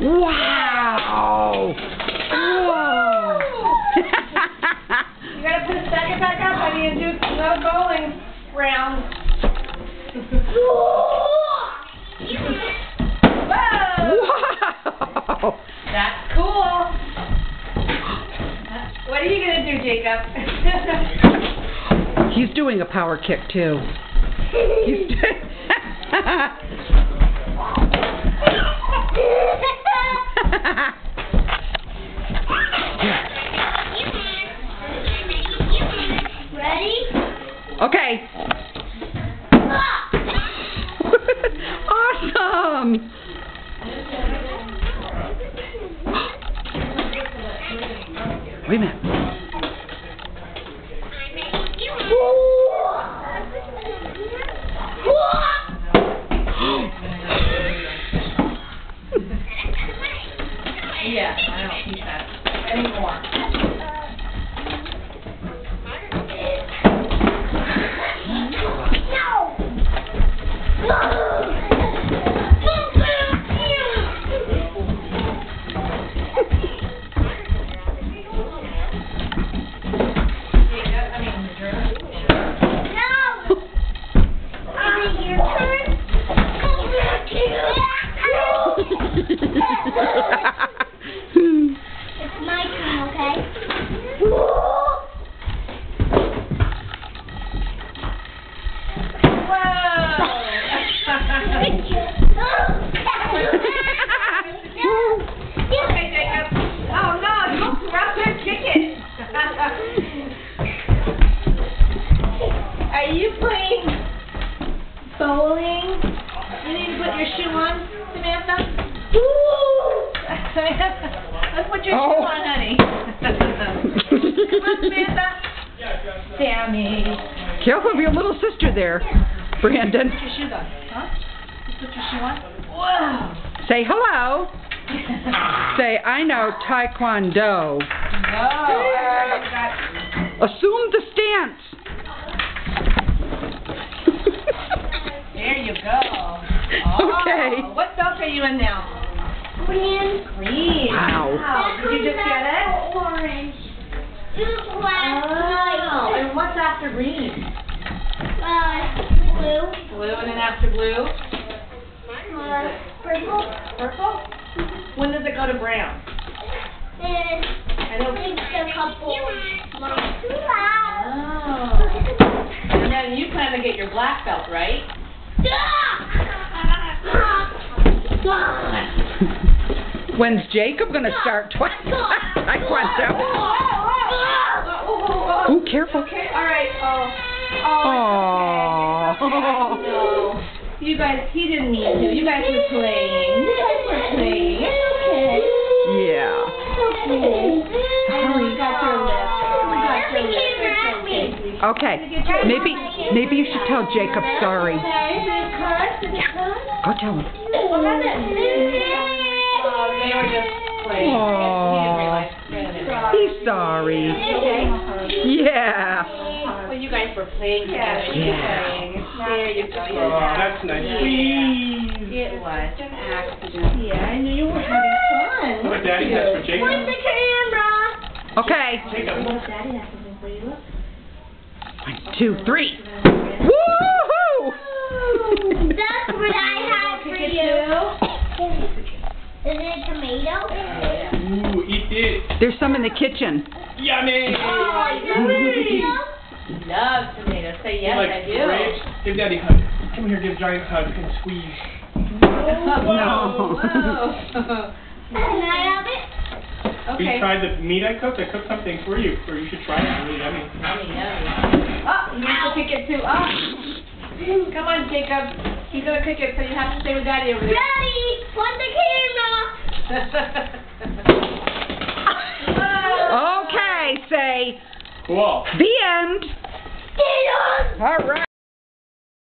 Wow! Whoa! You gotta put a second back up, honey, and do another bowling round. Whoa! wow! That's cool. What are you gonna do, Jacob? He's doing a power kick too. He's okay. awesome. Wait a minute. yeah, I don't need that anymore. You playing bowling? You need to put your shoe on, Samantha. Let's put your Oh. shoe on, honey. Come on, Samantha. Sammy. Careful of your little sister there, Brandon. Put your shoes on, huh? Put your shoe on. Whoa. Say hello. Say, I know Taekwondo. No. Are you in now? Green. Green. Wow. Did you just get it? Orange. Just last Oh, night. and what's after green? Uh, blue. Blue and then after blue? Uh, purple. Purple? When does it go to brown? And I know. A couple months. Oh. And then you plan to get your black belt, right? When's Jacob gonna start twi- Taekwondo? Ooh, careful. Okay, all right. Oh. Oh, okay. No. You guys, he didn't mean to. You guys were playing. You guys were playing. It's okay. Yeah. Oh, you got your lip. You got your lip. It's okay, Maybe maybe you should tell Jacob sorry. Okay, did it cut? Did it cut? Go tell him. What was it? Oh, they were just playing. He didn't realize. Brandon didn't realize. He's sorry. Yeah. Well, you guys were playing together. Yeah. Playing. There you go. Oh, that's nice. Squeeze. It was an accident. Yeah, I knew you were having fun. What Daddy has for Jacob. Where's the camera? Okay. Jacob. Daddy has something for you. Look. One, two, three. Woohoo! Oh, that's what I have for you. Is it tomato? Ooh, eat this. There's some in the kitchen. Yummy. Oh, Tomato? Love tomatoes. Say yes, like I do. grapes. Give Daddy a hug. Come here, give Giant a hug and squeeze. Whoa. Can I have it? Have you tried the meat I cooked? I cooked something for you, or you should try it. It's really yummy. Yummy, yummy. Oh, to pick too. Oh. Come on, Jacob. He's gonna pick it, so you have to stay with Daddy over there. Daddy, want the camera? Okay, say Cool. the end. Get on! All right.